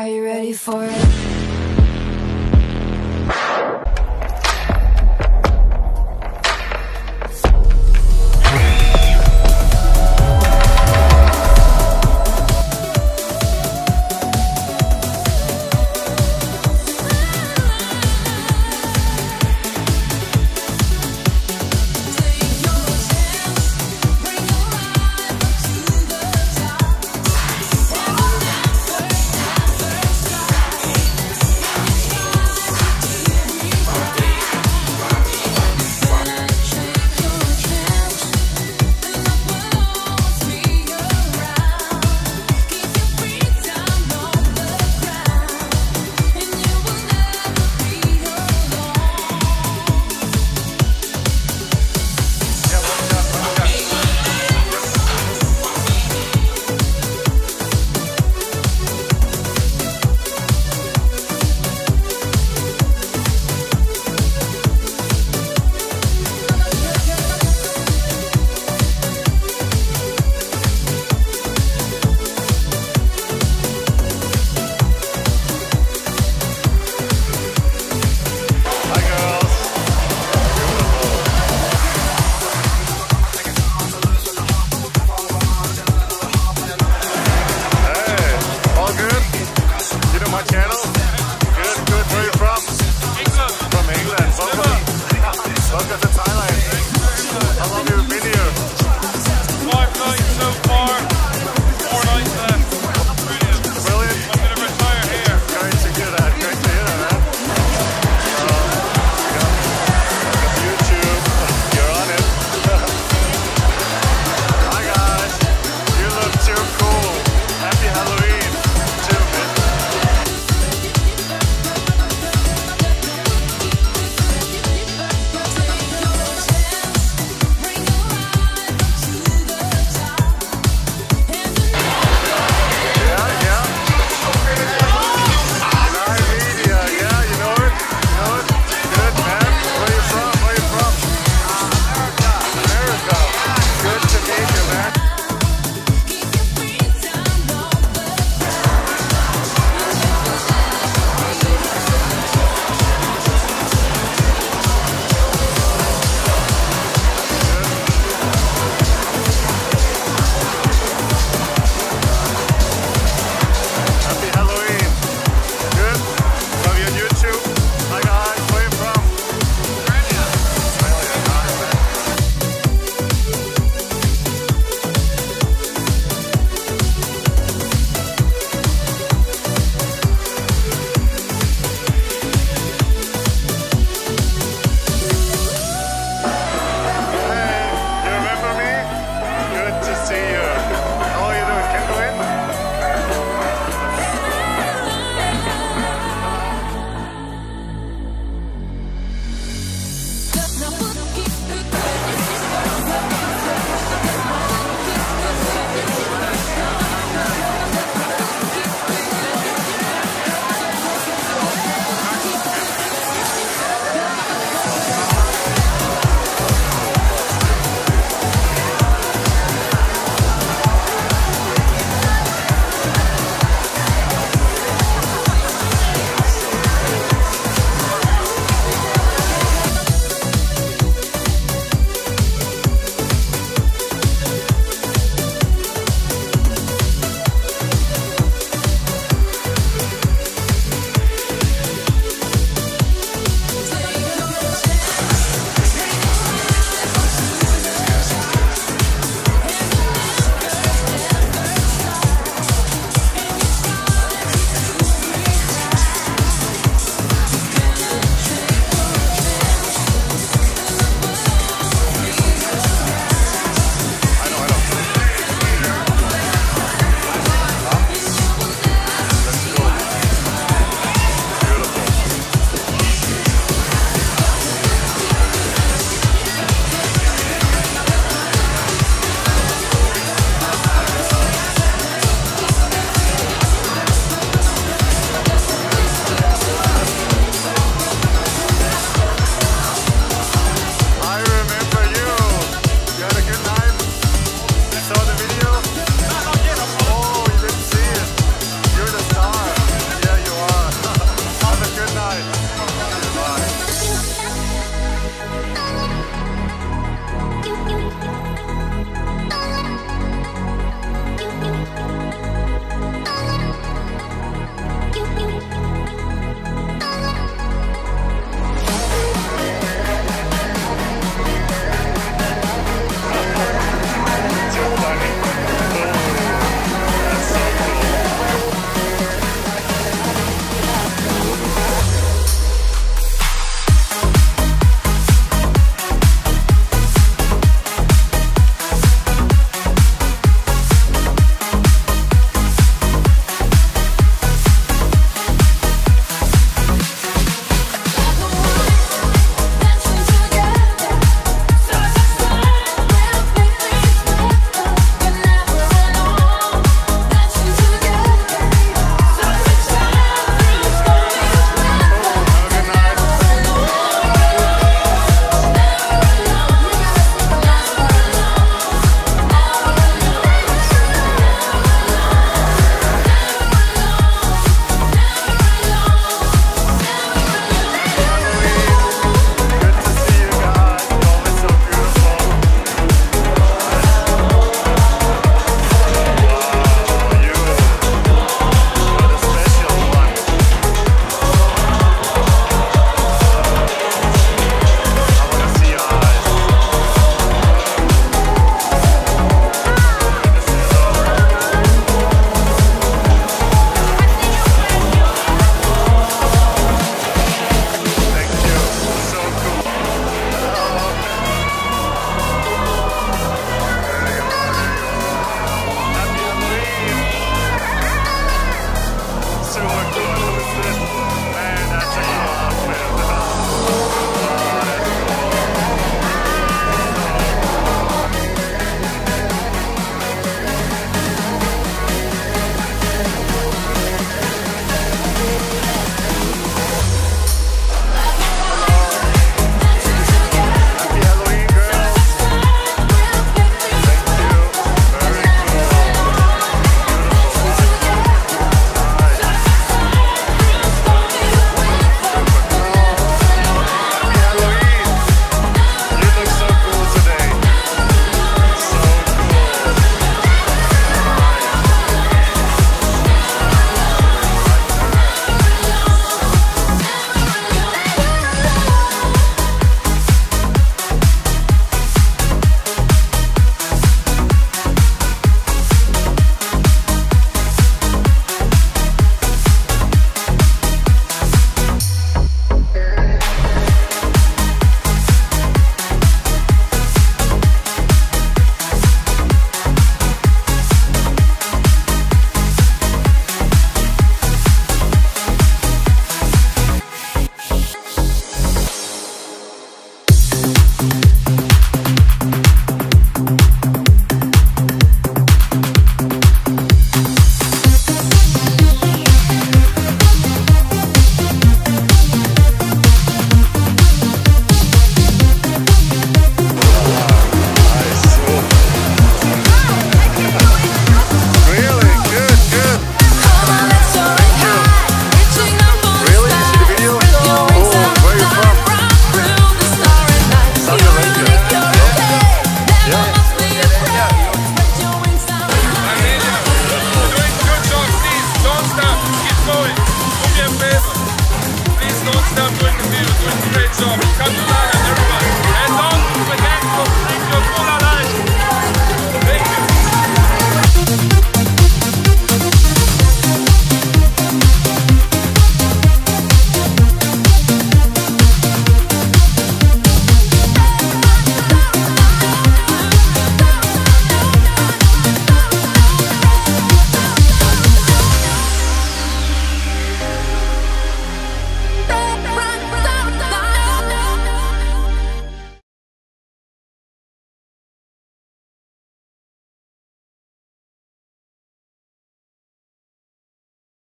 Are you ready for it?